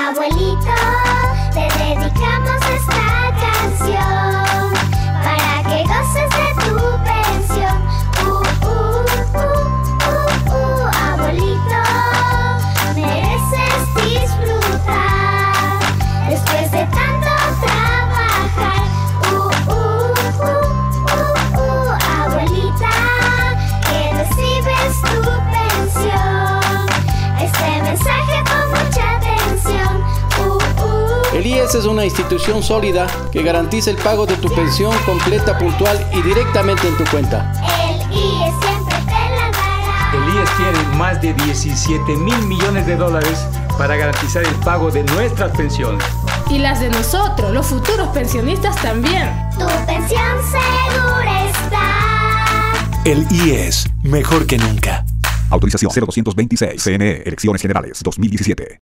Abuelito, El IES es una institución sólida que garantiza el pago de tu pensión completa, puntual y directamente en tu cuenta. el IE siempre te la dará. El IES tiene más de 17 mil millones de dólares para garantizar el pago de nuestras pensiones. Y las de nosotros, los futuros pensionistas también. Tu pensión segura está. El IES, mejor que nunca. Autorización 0226. CNE, Elecciones Generales 2017.